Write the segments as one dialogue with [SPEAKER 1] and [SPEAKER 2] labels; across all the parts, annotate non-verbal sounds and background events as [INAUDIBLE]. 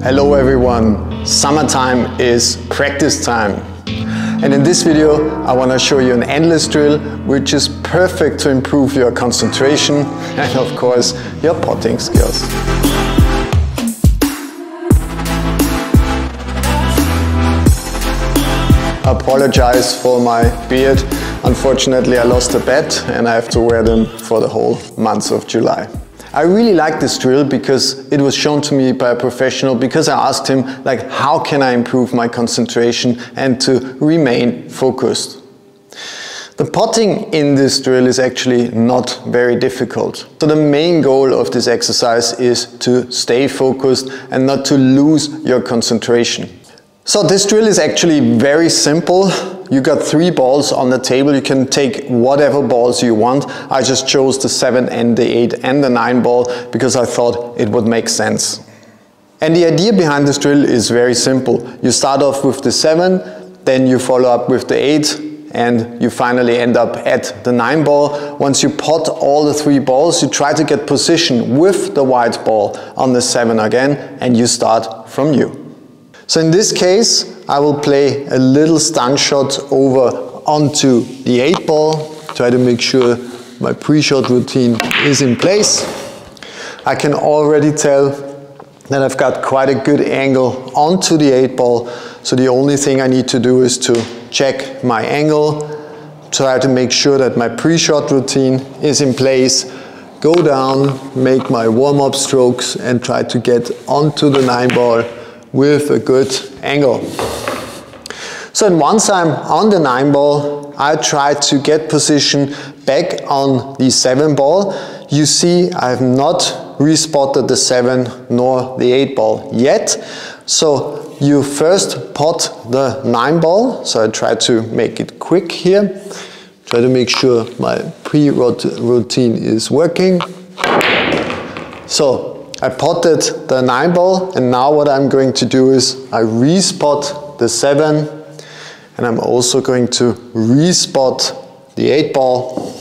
[SPEAKER 1] Hello everyone, summertime is practice time. And in this video I want to show you an endless drill which is perfect to improve your concentration [LAUGHS] and of course your potting skills. apologize for my beard. Unfortunately, I lost a bet and I have to wear them for the whole month of July. I really like this drill because it was shown to me by a professional because I asked him like how can I improve my concentration and to remain focused. The potting in this drill is actually not very difficult. So the main goal of this exercise is to stay focused and not to lose your concentration. So this drill is actually very simple. You got three balls on the table. You can take whatever balls you want. I just chose the seven and the eight and the nine ball because I thought it would make sense. And the idea behind this drill is very simple. You start off with the seven, then you follow up with the eight, and you finally end up at the nine ball. Once you pot all the three balls, you try to get position with the white ball on the seven again, and you start from you. So in this case, I will play a little stun shot over onto the 8 ball, try to make sure my pre-shot routine is in place. I can already tell that I've got quite a good angle onto the 8 ball, so the only thing I need to do is to check my angle, try to make sure that my pre-shot routine is in place, go down, make my warm-up strokes and try to get onto the 9 ball with a good angle. So and once I'm on the 9 ball, I try to get position back on the 7 ball. You see I have not respotted the 7 nor the 8 ball yet. So you first pot the 9 ball. So I try to make it quick here. Try to make sure my pre-routine is working. So I potted the 9 ball and now what I'm going to do is I respot the 7 and I'm also going to respot the 8 ball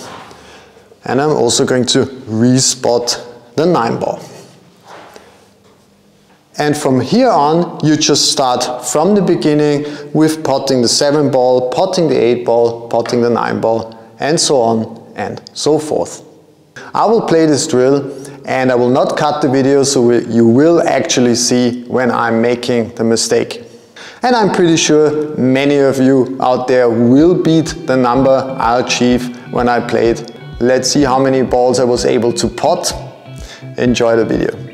[SPEAKER 1] and I'm also going to respot the 9 ball. And from here on, you just start from the beginning with potting the 7 ball, potting the 8 ball, potting the 9 ball, and so on and so forth. I will play this drill and I will not cut the video so you will actually see when I'm making the mistake. And I'm pretty sure many of you out there will beat the number I achieved when I played. Let's see how many balls I was able to pot. Enjoy the video.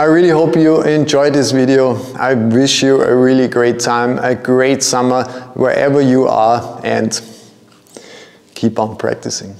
[SPEAKER 1] I really hope you enjoyed this video. I wish you a really great time, a great summer wherever you are and keep on practicing.